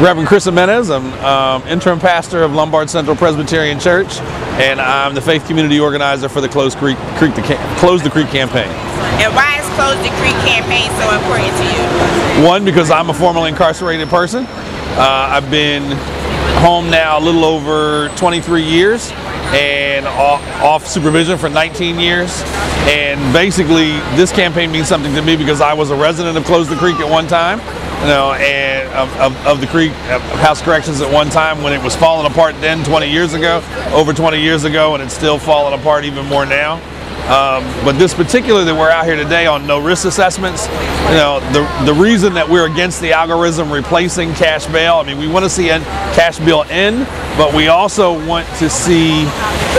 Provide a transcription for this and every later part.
Reverend Chris Jimenez. I'm um, interim pastor of Lombard Central Presbyterian Church, and I'm the faith community organizer for the Close, Creek, Creek the Close the Creek campaign. And why is Close the Creek campaign so important to you? One, because I'm a formerly incarcerated person. Uh, I've been home now a little over 23 years and off, supervision for 19 years. And basically, this campaign means something to me because I was a resident of Close the Creek at one time, you know, and of, of, of the Creek of House Corrections at one time when it was falling apart then 20 years ago, over 20 years ago, and it's still falling apart even more now. Um, but this particular that we're out here today on no risk assessments, you know, the, the reason that we're against the algorithm replacing cash bail, I mean, we want to see cash bail in, but we also want to see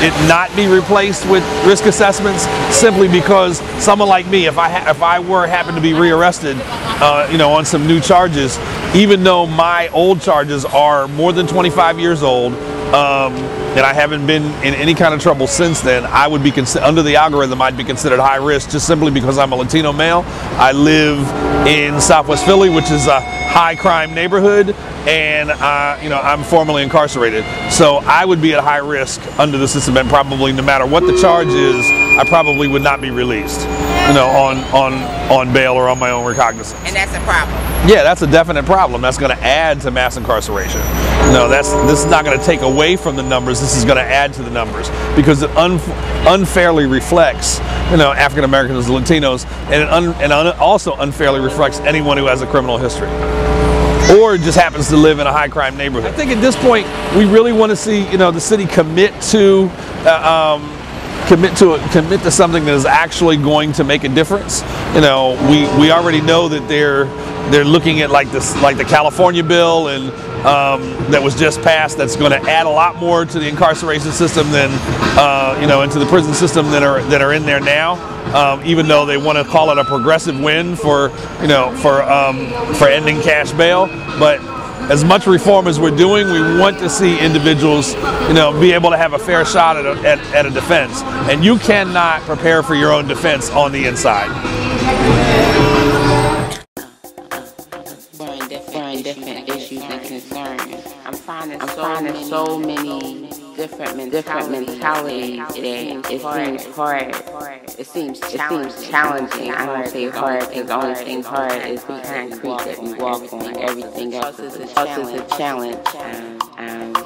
it not be replaced with risk assessments simply because someone like me, if I, if I were happen to be rearrested, uh, you know, on some new charges, even though my old charges are more than 25 years old, um, and I haven't been in any kind of trouble since then, I would be under the algorithm. I'd be considered high risk just simply because I'm a Latino male. I live in Southwest Philly, which is a high crime neighborhood, and uh, you know I'm formerly incarcerated. So I would be at high risk under the system, and probably no matter what the charge is, I probably would not be released, you know, on on on bail or on my own recognizance. And that's a problem. Yeah, that's a definite problem. That's going to add to mass incarceration. No, that's this is not going to take away from the numbers. This is going to add to the numbers because it un, unfairly reflects, you know, African Americans, and Latinos, and it un, and un, also unfairly reflects anyone who has a criminal history or just happens to live in a high crime neighborhood. I think at this point we really want to see, you know, the city commit to. Uh, um, commit to commit to something that is actually going to make a difference. You know, we, we already know that they're they're looking at like this like the California bill and um, that was just passed that's going to add a lot more to the incarceration system than uh, you know into the prison system that are that are in there now. Um, even though they want to call it a progressive win for you know for um, for ending cash bail, but as much reform as we're doing, we want to see individuals, you know, be able to have a fair shot at a, at, at a defense. And you cannot prepare for your own defense on the inside. Different issues and concerns. I'm finding, I'm finding so many different mentalities, different mentalities that it seems hard. It seems it seems challenging. I don't say hard. because the only thing hard. is the concrete that we walk on. Everything else is a challenge. Um, um,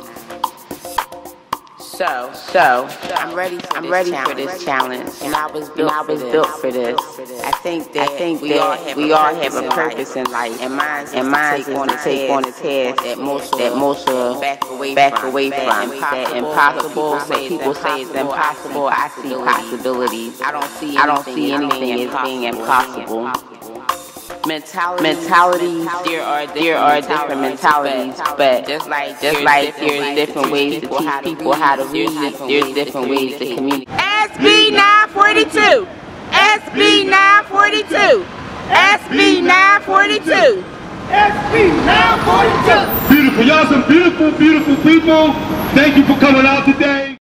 so, so I'm ready. For I'm ready challenge. for this challenge, and I was built, I was for, built this. for this. I think that I think we all have we all have a purpose in life, and mine's and mine's going to take on a test that most that most will back away back from, away from that impossible. So people say it's impossible. I see possibilities. I don't see I don't see anything as being impossible mentalities. mentalities. There are different, there are different mentalities, but just like just like there's different ways to teach people how to read, there's different ways to communicate. SB 942. SB 942. SB 942. SB 942. Beautiful. Y'all some beautiful, beautiful people. Thank you for coming out today.